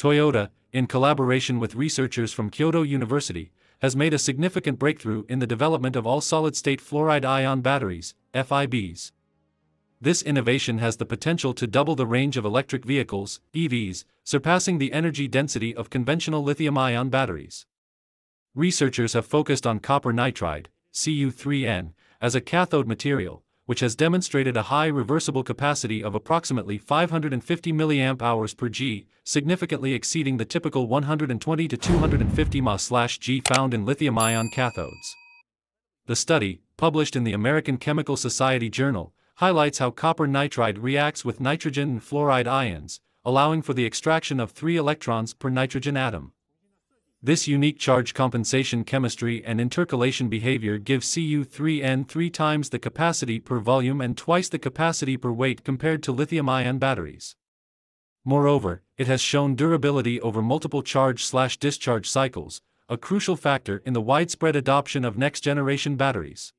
Toyota, in collaboration with researchers from Kyoto University, has made a significant breakthrough in the development of all-solid-state fluoride-ion batteries, FIBs. This innovation has the potential to double the range of electric vehicles, EVs, surpassing the energy density of conventional lithium-ion batteries. Researchers have focused on copper nitride, Cu3N, as a cathode material, which has demonstrated a high reversible capacity of approximately 550 mAh per G, significantly exceeding the typical 120 to 250 mAh/G found in lithium-ion cathodes. The study, published in the American Chemical Society Journal, highlights how copper nitride reacts with nitrogen and fluoride ions, allowing for the extraction of 3 electrons per nitrogen atom. This unique charge compensation chemistry and intercalation behavior gives Cu3N three times the capacity per volume and twice the capacity per weight compared to lithium-ion batteries. Moreover, it has shown durability over multiple charge-discharge cycles, a crucial factor in the widespread adoption of next-generation batteries.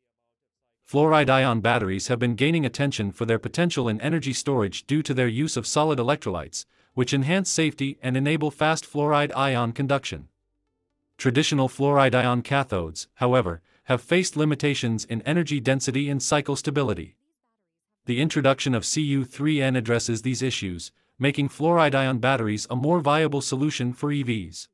Fluoride-ion batteries have been gaining attention for their potential in energy storage due to their use of solid electrolytes, which enhance safety and enable fast fluoride-ion conduction. Traditional fluoride-ion cathodes, however, have faced limitations in energy density and cycle stability. The introduction of Cu3N addresses these issues, making fluoride-ion batteries a more viable solution for EVs.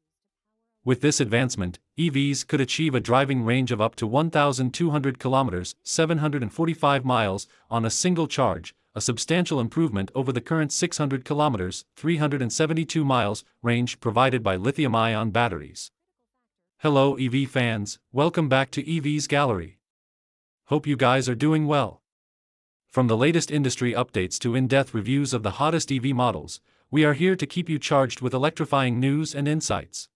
With this advancement, EVs could achieve a driving range of up to 1,200 kilometers (745 miles) on a single charge, a substantial improvement over the current 600 kilometers (372 miles) range provided by lithium-ion batteries. Hello EV fans, welcome back to EV's Gallery. Hope you guys are doing well. From the latest industry updates to in-depth reviews of the hottest EV models, we are here to keep you charged with electrifying news and insights.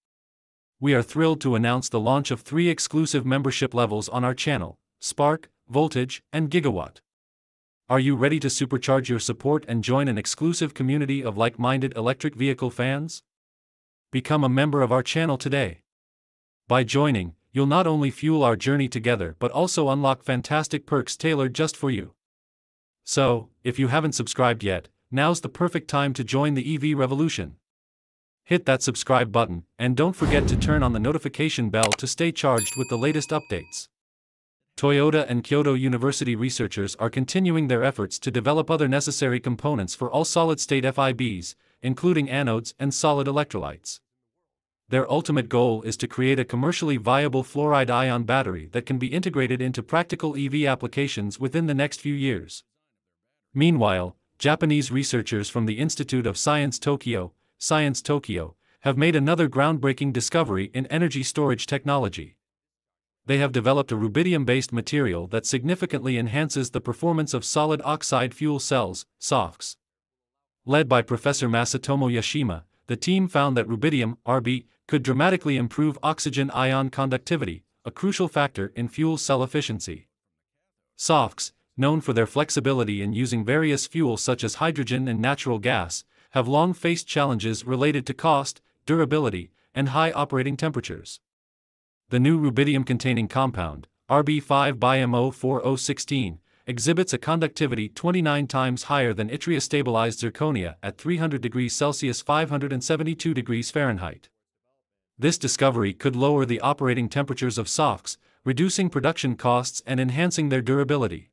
We are thrilled to announce the launch of three exclusive membership levels on our channel, Spark, Voltage, and Gigawatt. Are you ready to supercharge your support and join an exclusive community of like-minded electric vehicle fans? Become a member of our channel today. By joining, you'll not only fuel our journey together but also unlock fantastic perks tailored just for you. So, if you haven't subscribed yet, now's the perfect time to join the EV revolution. Hit that subscribe button, and don't forget to turn on the notification bell to stay charged with the latest updates. Toyota and Kyoto University researchers are continuing their efforts to develop other necessary components for all solid-state FIBs, including anodes and solid electrolytes. Their ultimate goal is to create a commercially viable fluoride-ion battery that can be integrated into practical EV applications within the next few years. Meanwhile, Japanese researchers from the Institute of Science Tokyo, Science Tokyo, have made another groundbreaking discovery in energy storage technology. They have developed a rubidium-based material that significantly enhances the performance of solid oxide fuel cells, SOFCs. Led by Professor Masatomo Yashima, the team found that rubidium, RB, could dramatically improve oxygen ion conductivity, a crucial factor in fuel cell efficiency. SOFCs, known for their flexibility in using various fuels such as hydrogen and natural gas, have long faced challenges related to cost, durability, and high operating temperatures. The new rubidium-containing compound, RB5BIMO4016, exhibits a conductivity 29 times higher than yttria-stabilized zirconia at 300 degrees Celsius 572 degrees Fahrenheit. This discovery could lower the operating temperatures of SOFCs, reducing production costs and enhancing their durability.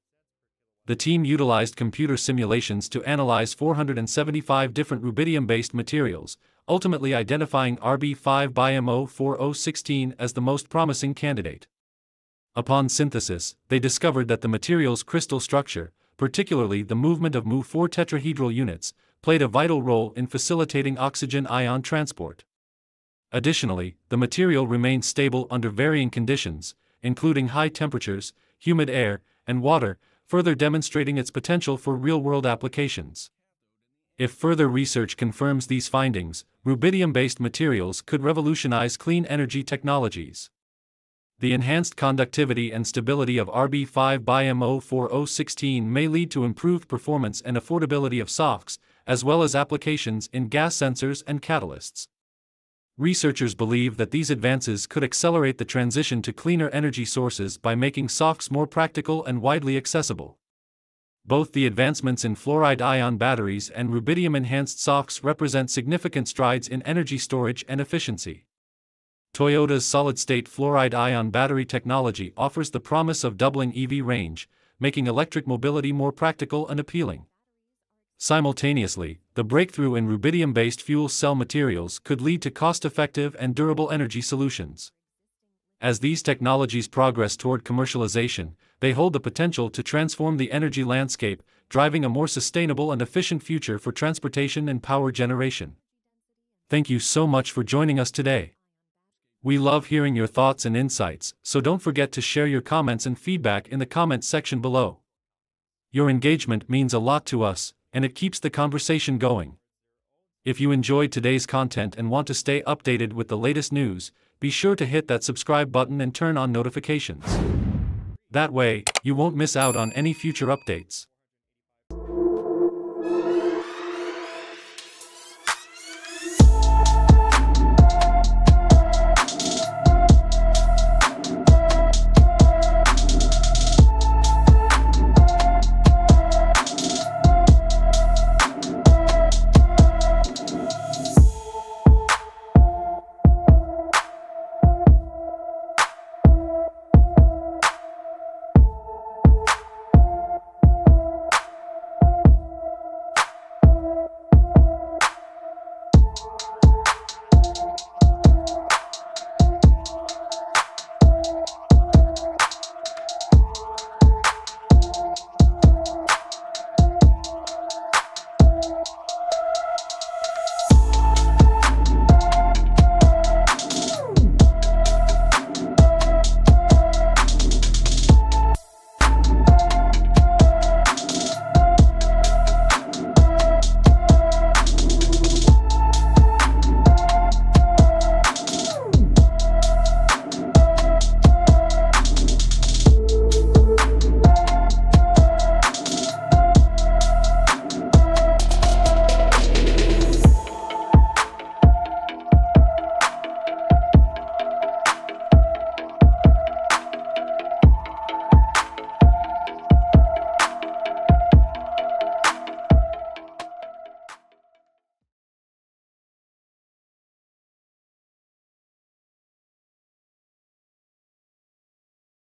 The team utilized computer simulations to analyze 475 different rubidium-based materials, ultimately identifying RB5BIMO4016 as the most promising candidate. Upon synthesis, they discovered that the material's crystal structure, particularly the movement of MoO4 tetrahedral units, played a vital role in facilitating oxygen ion transport. Additionally, the material remains stable under varying conditions, including high temperatures, humid air, and water, further demonstrating its potential for real-world applications. If further research confirms these findings, rubidium-based materials could revolutionize clean energy technologies. The enhanced conductivity and stability of RB5BIMO4016 may lead to improved performance and affordability of SOFCs, as well as applications in gas sensors and catalysts. Researchers believe that these advances could accelerate the transition to cleaner energy sources by making SOFCs more practical and widely accessible. Both the advancements in fluoride-ion batteries and rubidium-enhanced SOFCs represent significant strides in energy storage and efficiency. Toyota's solid-state fluoride-ion battery technology offers the promise of doubling EV range, making electric mobility more practical and appealing. Simultaneously, the breakthrough in rubidium-based fuel cell materials could lead to cost-effective and durable energy solutions. As these technologies progress toward commercialization, they hold the potential to transform the energy landscape, driving a more sustainable and efficient future for transportation and power generation. Thank you so much for joining us today. We love hearing your thoughts and insights, so don't forget to share your comments and feedback in the comments section below. Your engagement means a lot to us, and it keeps the conversation going. If you enjoyed today's content and want to stay updated with the latest news, be sure to hit that subscribe button and turn on notifications. That way, you won't miss out on any future updates.